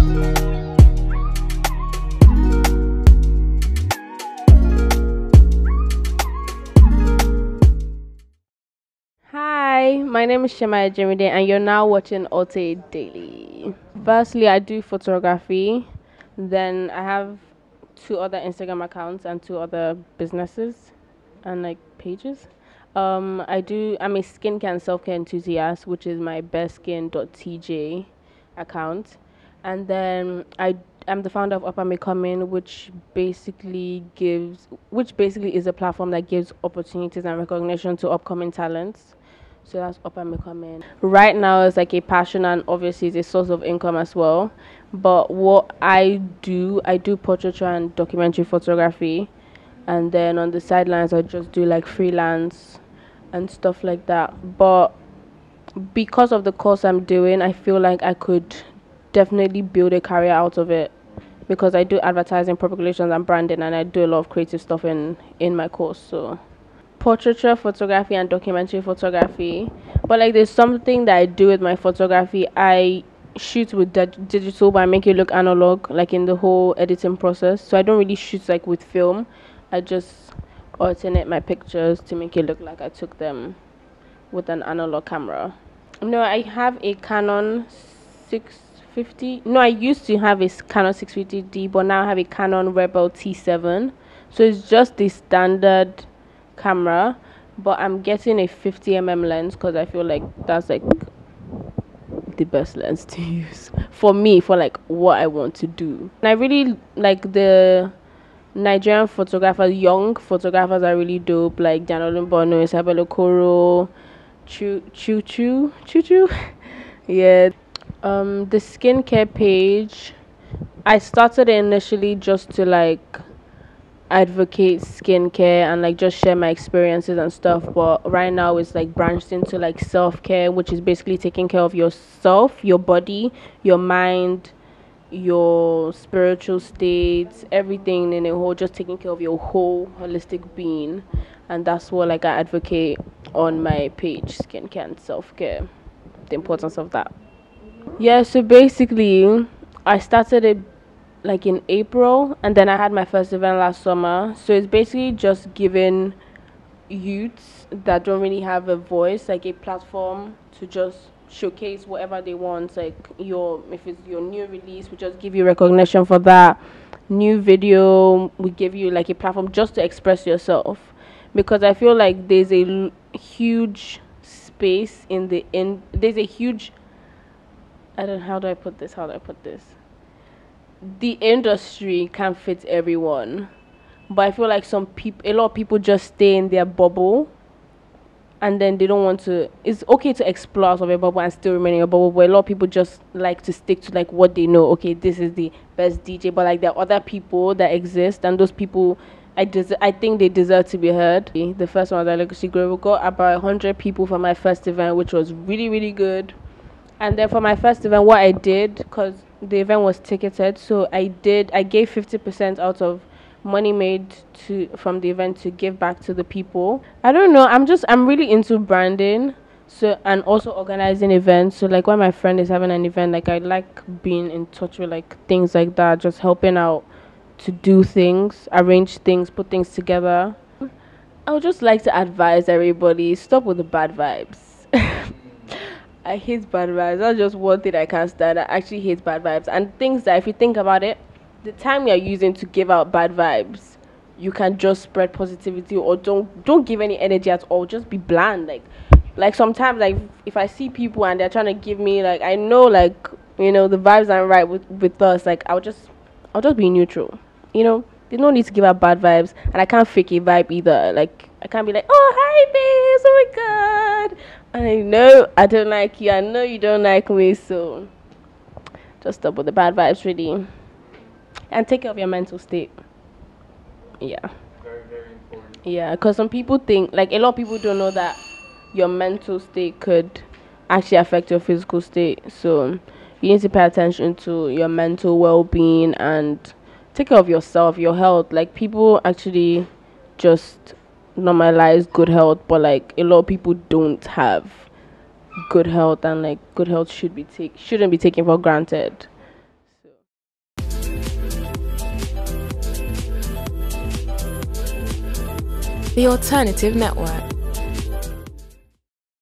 Hi, my name is Tsemaye Jemide, and you're now watching Alte Daily. Firstly, I do photography. Then I have two other Instagram accounts and two other businesses and like pages. Um, I do. I'm a skincare and self care enthusiast, which is my bestskin.tj account, and then I am the founder of Up and Becoming, which basically gives, which basically is a platform that gives opportunities and recognition to upcoming talents. So that's Up and Becoming. Right now, it's like a passion and obviously it's a source of income as well. But what I do, I do portraiture and documentary photography, and then on the sidelines, I just do like freelance and stuff like that. But because of the course I'm doing, I feel like I could definitely build a career out of it because I do advertising, public relations, and branding, and I do a lot of creative stuff in in my course. So portraiture photography and documentary photography. But like, there's something that I do with my photography. I shoot with dig- digital, but I make it look analog, like in the whole editing process. So I don't really shoot like with film. I just alternate my pictures to make it look like I took them with an analog camera. No, I have a Canon 650. No, I used to have a Canon 650D, but now I have a Canon Rebel T7. So it's just the standard camera, but I'm getting a 50mm lens because I feel like that's like the best lens to use for me for like what I want to do. And I really like the Nigerian photographers, young photographers are really dope, like Janolin Bono, Isabella Koro, Chu Chu Chu Chu Chu. yeah. Um the skincare page I started it initially just to like advocate skincare and like just share my experiences and stuff but right now it's like branched into like self-care which is basically taking care of yourself your body your mind your spiritual states everything in a whole just taking care of your whole holistic being. And that's what like i advocate on my page skincare and self-care the importance of that yeah so basically i started it like in April, and then I had my first event last summer. So it's basically just giving youths that don't really have a voice like a platform to just showcase whatever they want. Like your if it's your new release, we just give you recognition for that. New video, we give you like a platform just to express yourself, because I feel like there's a l- huge space in the in there's a huge I don't how do I put this? How do I put this? the industry can fit everyone but i feel like some people a lot of people just stay in their bubble and then they don't want to it's okay to explore out of your bubble and still remain in your bubble but a lot of people just like to stick to like what they know okay this is the best dj but like there are other people that exist and those people I des- I think they deserve to be heard. The first one was Legacy Grow. We got about 100 people for my first event, which was really, really good. And then for my first event, what I did, because the event was ticketed, so I did, I gave 50% out of money made to from the event to give back to the people. I don't know, I'm just, I'm really into branding. So, and also organizing events. So, like when my friend is having an event, like I like being in touch with like things like that, just helping out to do things, arrange things, put things together. I would just like to advise everybody stop with the bad vibes. I hate bad vibes. That's just one thing I can't stand. I actually hate bad vibes. And things that, if you think about it, the time you're using to give out bad vibes, you can just spread positivity or don't don't give any energy at all. Just be bland. Like, like sometimes, like if I see people and they're trying to give me like I know like you know the vibes aren't right with with us. Like I'll just I'll just be neutral. You know, there's no need to give out bad vibes, and I can't fake a vibe either. Like I can't be like, oh hi babes, oh my god. And I know I don't like you. I know you don't like me, so just stop with the bad vibes, really, and take care of your mental state. Yeah. Very, very important. Yeah, because some people think, like, a lot of people don't know that your mental state could actually affect your physical state. So, you need to pay attention to your mental well being and take care of yourself, your health. Like people actually just normalize good health, but like a lot of people don't have good health, and like good health should be take shouldn't be taken for granted. The Alternative Network.